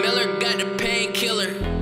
Miller got the painkiller.